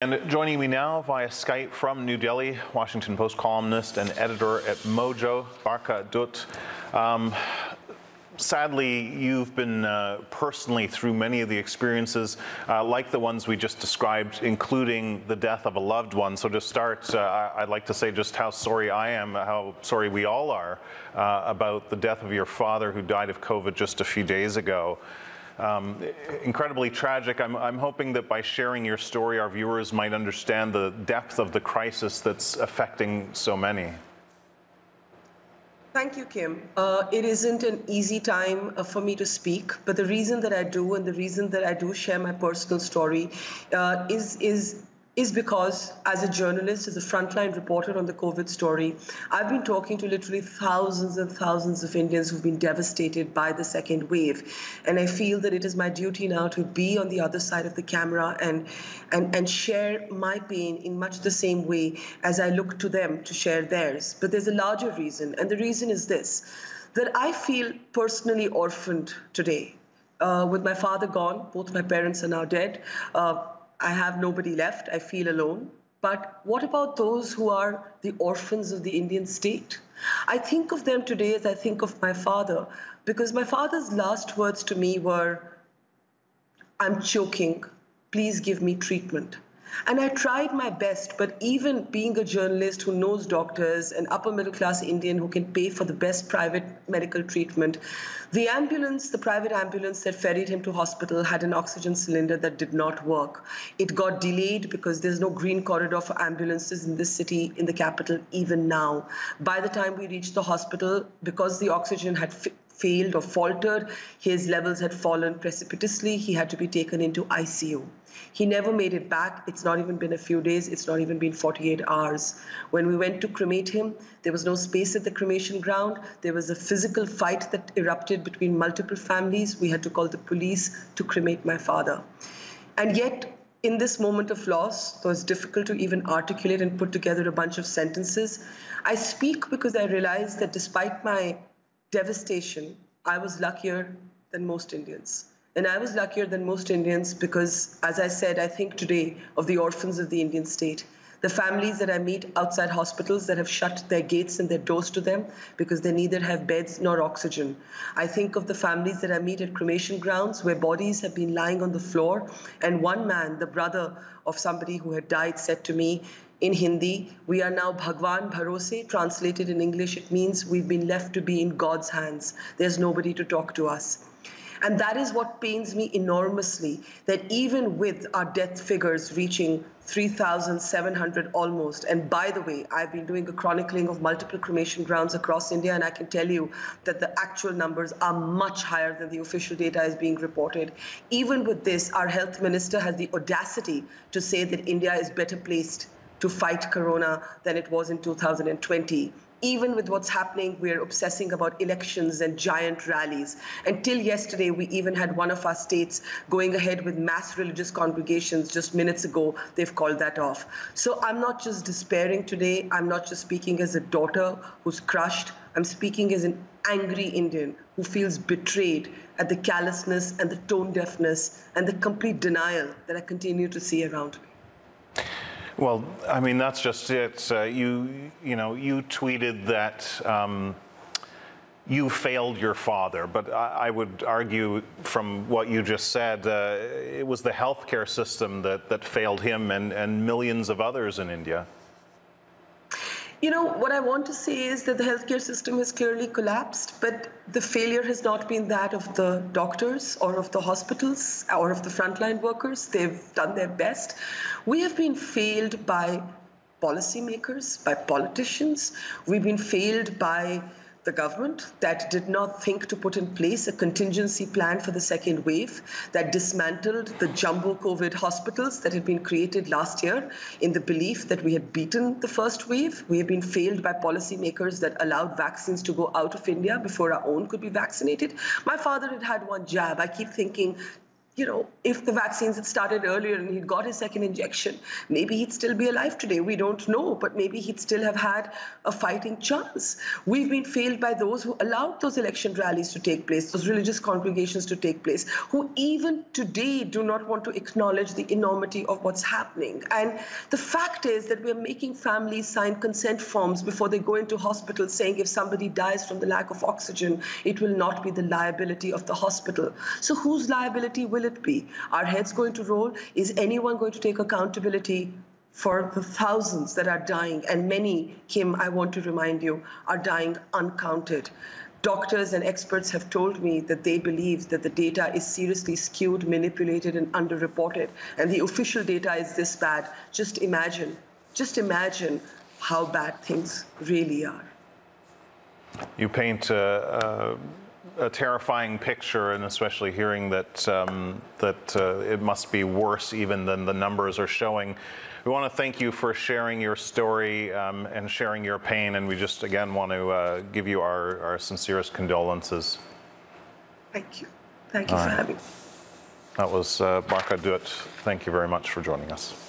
And joining me now via Skype from New Delhi, Washington Post columnist and editor at Mojo, Barkha Dutt. Um, sadly, you've been uh, personally through many of the experiences uh, like the ones we just described, including the death of a loved one. So to start, uh, I'd like to say just how sorry I am, how sorry we all are uh, about the death of your father who died of COVID just a few days ago. Um, incredibly tragic. I'm, I'm, hoping that by sharing your story, our viewers might understand the depth of the crisis that's affecting so many. Thank you, Kim. Uh, it isn't an easy time uh, for me to speak, but the reason that I do and the reason that I do share my personal story uh, is is is because as a journalist, as a frontline reporter on the COVID story, I've been talking to literally thousands and thousands of Indians who've been devastated by the second wave. And I feel that it is my duty now to be on the other side of the camera and, and, and share my pain in much the same way as I look to them to share theirs. But there's a larger reason, and the reason is this that I feel personally orphaned today. Uh, with my father gone, both my parents are now dead. Uh, I have nobody left, I feel alone. But what about those who are the orphans of the Indian state? I think of them today as I think of my father, because my father's last words to me were, I'm choking, please give me treatment. And I tried my best, but even being a journalist who knows doctors, an upper middle class Indian who can pay for the best private medical treatment, the ambulance, the private ambulance that ferried him to hospital, had an oxygen cylinder that did not work. It got delayed because there's no green corridor for ambulances in this city, in the capital, even now. By the time we reached the hospital, because the oxygen had failed or faltered, his levels had fallen precipitously. He had to be taken into ICU. He never made it back. It's not even been a few days. It's not even been 48 hours. When we went to cremate him, there was no space at the cremation ground. There was a physical fight that erupted between multiple families. We had to call the police to cremate my father. And yet, in this moment of loss, though it's difficult to even articulate and put together a bunch of sentences, I speak because I realize that despite my devastation, I was luckier than most Indians. And I was luckier than most Indians because, as I said, I think today of the orphans of the Indian state, the families that I meet outside hospitals that have shut their gates and their doors to them because they neither have beds nor oxygen. I think of the families that I meet at cremation grounds where bodies have been lying on the floor. And one man, the brother of somebody who had died, said to me, in Hindi. We are now Bhagwan Bharose. Translated in English, it means we've been left to be in God's hands. There's nobody to talk to us. And that is what pains me enormously that even with our death figures reaching 3,700 almost, and by the way, I've been doing a chronicling of multiple cremation grounds across India, and I can tell you that the actual numbers are much higher than the official data is being reported. Even with this, our health minister has the audacity to say that India is better placed to fight corona than it was in 2020 even with what's happening, we're obsessing about elections and giant rallies. Until yesterday, we even had one of our states going ahead with mass religious congregations. Just minutes ago, they've called that off. So I'm not just despairing today. I'm not just speaking as a daughter who's crushed. I'm speaking as an angry Indian who feels betrayed at the callousness and the tone deafness and the complete denial that I continue to see around me. Well, I mean, that's just it. Uh, you, you know, you tweeted that um, you failed your father, but I, I, would argue from what you just said, uh, it was the healthcare system that, that failed him and, and millions of others in India. You know, what I want to say is that the healthcare system has clearly collapsed, but the failure has not been that of the doctors or of the hospitals or of the frontline workers. They've done their best. We have been failed by policymakers, by politicians. We've been failed by the government that did not think to put in place a contingency plan for the second wave, that dismantled the jumbo COVID hospitals that had been created last year in the belief that we had beaten the first wave. We have been failed by policymakers that allowed vaccines to go out of India before our own could be vaccinated. My father had had one jab. I keep thinking, you know, if the vaccines had started earlier and he'd got his second injection, maybe he'd still be alive today. We don't know, but maybe he'd still have had a fighting chance. We've been failed by those who allowed those election rallies to take place, those religious congregations to take place, who even today do not want to acknowledge the enormity of what's happening. And the fact is that we're making families sign consent forms before they go into hospitals saying if somebody dies from the lack of oxygen, it will not be the liability of the hospital. So whose liability will be? Are heads going to roll? Is anyone going to take accountability for the thousands that are dying? And many, Kim, I want to remind you, are dying uncounted. Doctors and experts have told me that they believe that the data is seriously skewed, manipulated, and underreported. And the official data is this bad. Just imagine, just imagine how bad things really are. You paint a, a, a terrifying picture, and especially hearing that um, that uh, it must be worse even than the numbers are showing. We want to thank you for sharing your story um, and sharing your pain, and we just again want to uh, give you our, our sincerest condolences. Thank you. Thank you All for right. having me. That was uh, Barkha Dutt. Thank you very much for joining us.